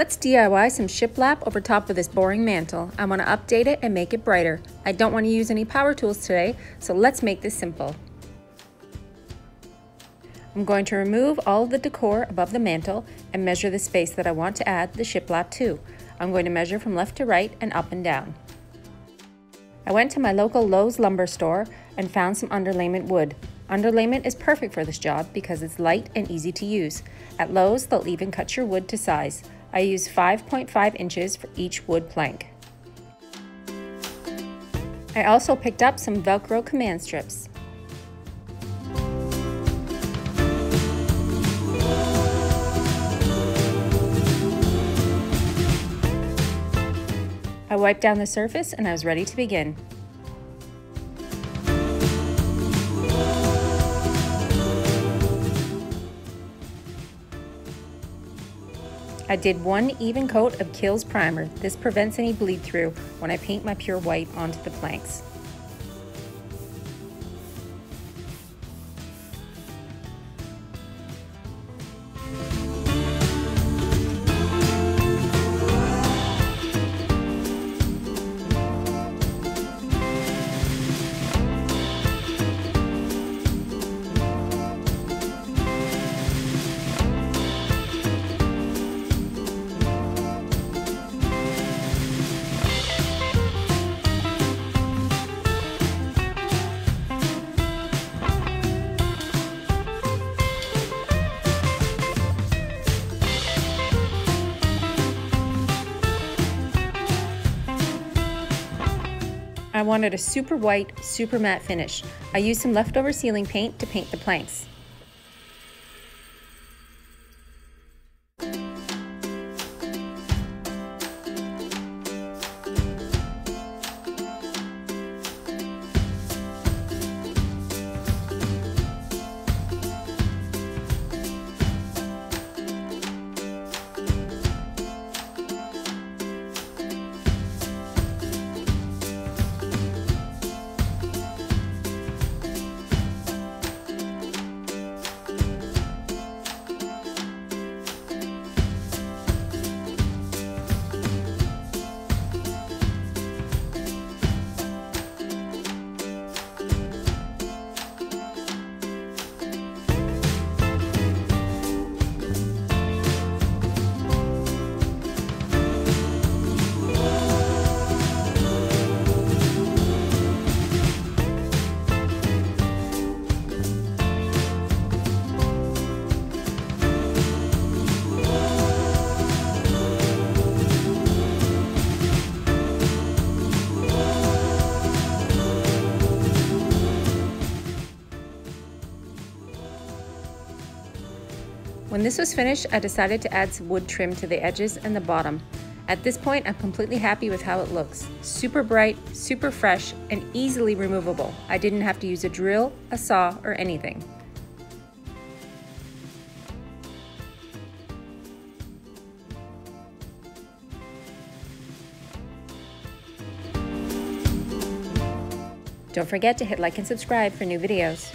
Let's DIY some shiplap over top of this boring mantle. I want to update it and make it brighter. I don't want to use any power tools today, so let's make this simple. I'm going to remove all of the decor above the mantle and measure the space that I want to add the shiplap to. I'm going to measure from left to right and up and down. I went to my local Lowe's lumber store and found some underlayment wood. Underlayment is perfect for this job because it's light and easy to use. At Lowe's, they'll even cut your wood to size. I use 5.5 inches for each wood plank. I also picked up some Velcro command strips. I wiped down the surface and I was ready to begin. I did one even coat of Kilz primer. This prevents any bleed through when I paint my pure white onto the planks. I wanted a super white, super matte finish. I used some leftover ceiling paint to paint the planks. When this was finished, I decided to add some wood trim to the edges and the bottom. At this point, I'm completely happy with how it looks. Super bright, super fresh, and easily removable. I didn't have to use a drill, a saw, or anything. Don't forget to hit like and subscribe for new videos.